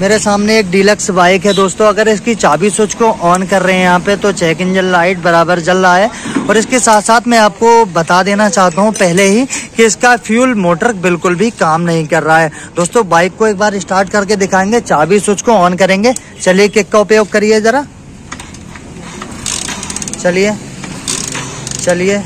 मेरे सामने एक डीलक्स बाइक है दोस्तों। अगर इसकी चाबी स्विच को ऑन कर रहे हैं यहाँ पे तो चेक इंजन लाइट बराबर जल रहा है। और इसके साथ साथ मैं आपको बता देना चाहता हूँ पहले ही कि इसका फ्यूल मोटर बिल्कुल भी काम नहीं कर रहा है। दोस्तों बाइक को एक बार स्टार्ट करके दिखाएँगे, चाबी स्विच को ऑन करेंगे। चलिए किक का उपयोग करिए जरा। चलिए। चलिए।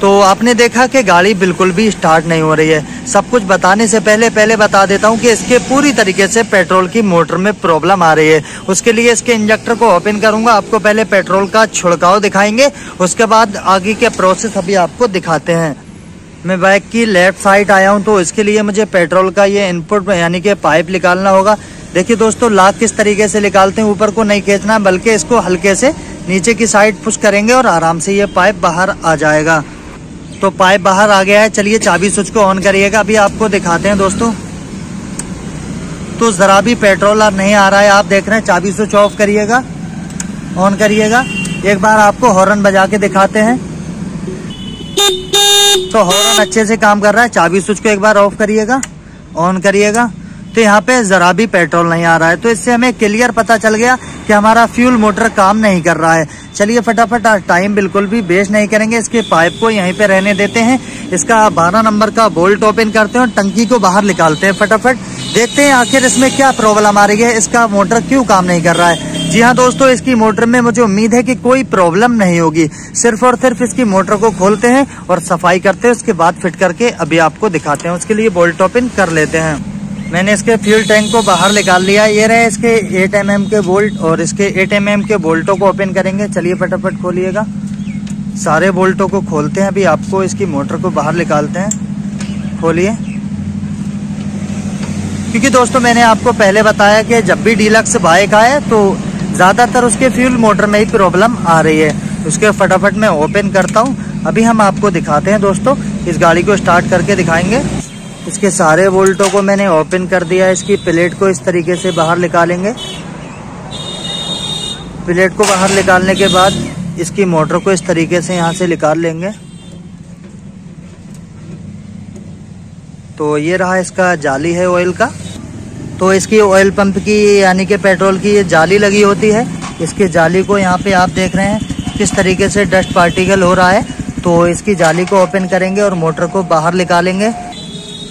तो आपने देखा कि गाड़ी बिल्कुल भी स्टार्ट नहीं हो रही है। सब कुछ बताने से पहले पहले बता देता हूँ कि इसके पूरी तरीके से पेट्रोल की मोटर में प्रॉब्लम आ रही है। उसके लिए इसके इंजेक्टर को ओपन करूँगा, आपको पहले पेट्रोल का छिड़काव दिखाएँगे, उसके बाद आगे के प्रोसेस अभी आपको दिखाते हैं। मैं बाइक की लेफ़्ट साइड आया हूँ तो इसके लिए मुझे पेट्रोल का ये इनपुट, यानी कि पाइप निकालना होगा। देखिए दोस्तों, लाख किस तरीके से निकालते हैं, ऊपर को नहीं खींचना, बल्कि इसको हल्के से नीचे की साइड पुश करेंगे और आराम से ये पाइप बाहर आ जाएगा। तो पाइप बाहर आ गया है। चलिए चाबी स्विच को ऑन करिएगा। अभी आपको दिखाते हैं दोस्तों। तो जरा भी पेट्रोल अब नहीं आ रहा है। आप देख रहे हैं, चाबी स्विच ऑफ़ करिएगा। ऑन करिएगा। एक बार आपको हॉर्न बजा के दिखाते हैं। तो हॉर्न अच्छे से काम कर रहा है। चाबी स्विच को एक बार ऑफ़ करिएगा। ऑन करिएगा। तो यहाँ पे जरा भी पेट्रोल नहीं आ रहा है। तो इससे हमें क्लियर पता चल गया कि हमारा फ्यूल मोटर काम नहीं कर रहा है। चलिए फटाफट टाइम बिल्कुल भी वेस्ट नहीं करेंगे। इसके पाइप को यहीं पे रहने देते हैं। इसका बारह नंबर का बोल्ट ओपन करते हैं और टंकी को बाहर निकालते हैं फटाफट। देखते हैं आखिर इसमें क्या प्रॉब्लम आ रही है। इसका मोटर क्यों काम नहीं कर रहा है? जी हाँ दोस्तों, इसकी मोटर में मुझे उम्मीद है कि कोई प्रॉब्लम नहीं होगी। सिर्फ़ और सिर्फ़ इसकी मोटर को खोलते हैं और सफ़ाई करते हैं। उसके बाद फिट करके अभी आपको दिखाते हैं। उसके लिए बोल्ट ओपन कर लेते हैं। मैंने इसके फ्यूल टैंक को बाहर निकाल लिया। ये रहे इसके 8 एम mm के बोल्ट और इसके 8 एम mm के बोल्टों को ओपन करेंगे। चलिए फटाफट खोलिएगा। सारे बोल्टों को खोलते हैं। अभी आपको इसकी मोटर को बाहर निकालते हैं। खोलिए। क्योंकि दोस्तों, मैंने आपको पहले बताया कि जब भी डीलक्स बाइक आए तो ज़्यादातर उसके फ्यूल मोटर में ही प्रॉब्लम आ रही है। उसके फटाफट मैं ओपन करता हूँ। अभी हम आपको दिखाते हैं दोस्तों। इस गाड़ी को स्टार्ट करके दिखाएँगे। इसके सारे वोल्टों को मैंने ओपन कर दिया इसकी प्लेट को इस तरीके से बाहर निकालेंगे। प्लेट को बाहर निकालने के बाद इसकी मोटर को इस तरीके से यहाँ से निकाल लेंगे। तो ये रहा इसका जाली है ऑयल का। तो इसकी ऑयल पंप की, यानी कि पेट्रोल की ये जाली लगी होती है। इसके जाली को यहाँ पे आप देख रहे हैं किस तरीके से डस्ट पार्टिकल हो रहा है। तो इसकी जाली को ओपन करेंगे और मोटर को बाहर निकालेंगे।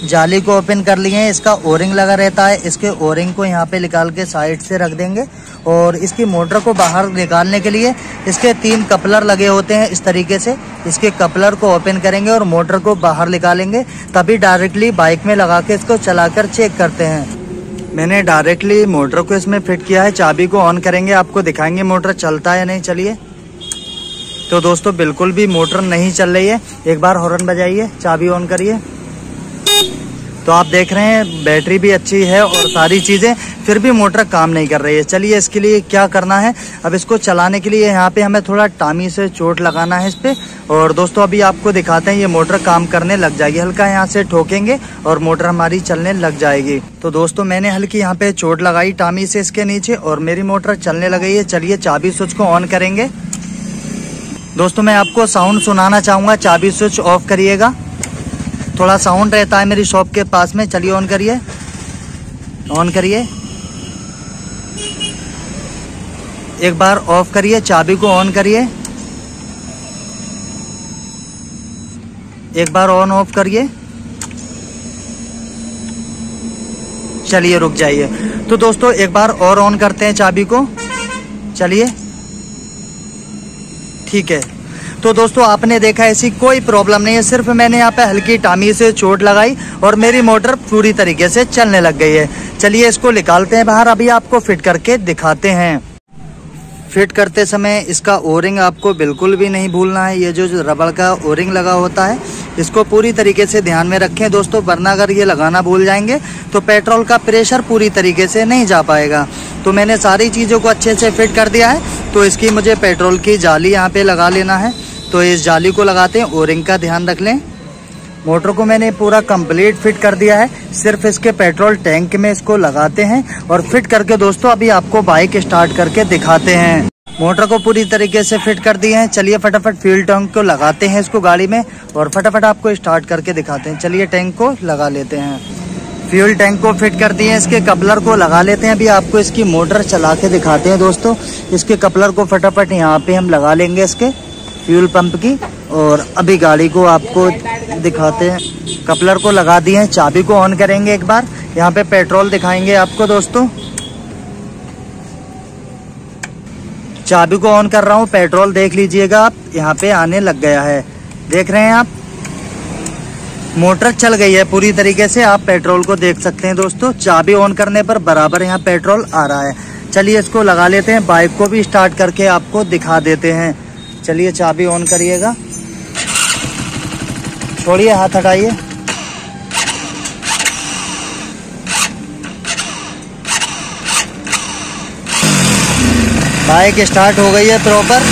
जाली को ओपन कर लिए हैं, इसका ओरिंग लगा रहता है, इसके ओरिंग को यहाँ पे निकाल के साइड से रख देंगे और इसकी मोटर को बाहर निकालने के लिए इसके तीन कपलर लगे होते हैं इस तरीके से। इसके कपलर को ओपन करेंगे और मोटर को बाहर निकालेंगे, तभी डायरेक्टली बाइक में लगा के इसको चलाकर चेक करते हैं। मैंने डायरेक्टली मोटर को इसमें फिट किया है, चाबी को ऑन करेंगे, आपको दिखाएँगे मोटर चलता है या नहीं, चलिए। तो दोस्तों, बिल्कुल भी मोटर नहीं चल रही है। एक बार हॉर्न बजाइए, चाबी ऑन करिए। तो आप देख रहे हैं, बैटरी भी अच्छी है और सारी चीज़ें, फिर भी मोटर काम नहीं कर रही है। चलिए, इसके लिए क्या करना है? अब इसको चलाने के लिए यहाँ पे हमें थोड़ा टामी से चोट लगाना है इस पर और दोस्तों, अभी आपको दिखाते हैं, ये मोटर काम करने लग जाएगी। हल्का यहाँ से ठोकेंगे और मोटर हमारी चलने लग जाएगी। तो दोस्तों, मैंने हल्की यहाँ पे चोट लगाई टामी से इसके नीचे और मेरी मोटर चलने लग है। चलिए, चाबी स्विच को ऑन करेंगे। दोस्तों, मैं आपको साउंड सुनाना चाहूँगा। चाबी स्विच ऑफ़ करिएगा। थोड़ा साउंड रहता है मेरी शॉप के पास में। चलिए ऑन करिए। ऑन करिए। एक बार ऑफ़ करिए, चाबी को ऑन करिए। एक बार ऑन ऑफ़ करिए। चलिए, रुक जाइए। तो दोस्तों, एक बार और ऑन करते हैं चाबी को। चलिए। ठीक है। तो दोस्तों, आपने देखा ऐसी कोई प्रॉब्लम नहीं है। सिर्फ़ मैंने यहाँ पे हल्की टामी से चोट लगाई और मेरी मोटर पूरी तरीके से चलने लग गई है। चलिए इसको निकालते हैं बाहर। अभी आपको फिट करके दिखाते हैं। फिट करते समय इसका ओरिंग आपको बिल्कुल भी नहीं भूलना है। ये जो रबड़ का ओरिंग लगा होता है, इसको पूरी तरीके से ध्यान में रखें दोस्तों, वरना अगर ये लगाना भूल जाएँगे तो पेट्रोल का प्रेशर पूरी तरीके से नहीं जा पाएगा। तो मैंने सारी चीज़ों को अच्छे से फिट कर दिया है। तो इसकी मुझे पेट्रोल की जाली यहाँ पे लगा लेना है। तो इस जाली को लगाते हैं, ओरिंग का ध्यान रख लें। मोटर को मैंने पूरा कंप्लीट फिट कर दिया है। सिर्फ़ इसके पेट्रोल टैंक में इसको लगाते हैं और फिट करके दोस्तों अभी आपको बाइक स्टार्ट करके दिखाते हैं। मोटर को पूरी तरीके से फिट कर दिए हैं। चलिए फटाफट फ्यूल टैंक को लगाते हैं इसको गाड़ी में और फटाफट आपको स्टार्ट करके दिखाते हैं। चलिए टैंक को लगा लेते हैं। फ्यूल टैंक को फिट कर दिए हैं, इसके कपलर को लगा लेते हैं। अभी आपको इसकी मोटर चला के दिखाते हैं दोस्तों। इसके कपलर को फटाफट यहाँ पे हम लगा लेंगे इसके। फ्यूल पंप की और अभी गाड़ी को आपको दिखाते हैं। कपलर को लगा दिए हैं, चाबी को ऑन करेंगे एक बार। यहाँ पे पेट्रोल दिखाएँगे आपको दोस्तों। चाबी को ऑन कर रहा हूँ, पेट्रोल देख लीजिएगा आप। यहाँ पे आने लग गया है। देख रहे हैं आप? मोटर चल गई है पूरी तरीके से। आप पेट्रोल को देख सकते हैं दोस्तों। चाबी ऑन करने पर बराबर यहाँ पेट्रोल आ रहा है। चलिए इसको लगा लेते हैं। बाइक को भी स्टार्ट करके आपको दिखा देते हैं। चलिए चाबी ऑन करिएगा। छोड़िए हाथ हटाइए। बाइक स्टार्ट हो गई है प्रॉपर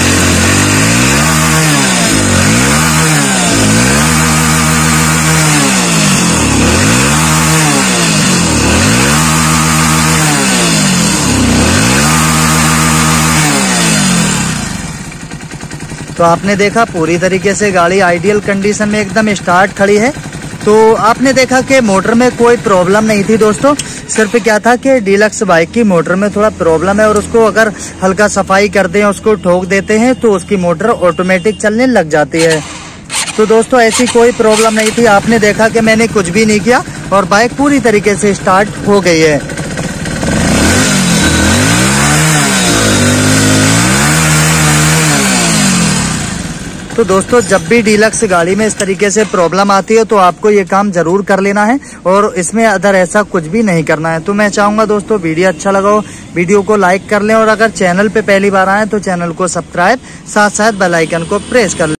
तो आपने देखा पूरी तरीके से गाड़ी आइडियल कंडीशन में एकदम स्टार्ट खड़ी है। तो आपने देखा कि मोटर में कोई प्रॉब्लम नहीं थी दोस्तों। सिर्फ़ क्या था कि डीलक्स बाइक की मोटर में थोड़ा प्रॉब्लम है और उसको अगर हल्का सफ़ाई कर दें उसको ठोक देते हैं तो उसकी मोटर ऑटोमेटिक चलने लग जाती है। तो दोस्तों, ऐसी कोई प्रॉब्लम नहीं थी। आपने देखा कि मैंने कुछ भी नहीं किया और बाइक पूरी तरीके से स्टार्ट हो गई है। तो दोस्तों, जब भी डीलक्स गाड़ी में इस तरीके से प्रॉब्लम आती है तो आपको ये काम ज़रूर कर लेना है और इसमें अदर ऐसा कुछ भी नहीं करना है। तो मैं चाहूँगा दोस्तों, वीडियो अच्छा लगा हो, वीडियो को लाइक कर लें और अगर चैनल पे पहली बार आए तो चैनल को सब्सक्राइब साथ साथ बेलाइकन को प्रेस कर लें।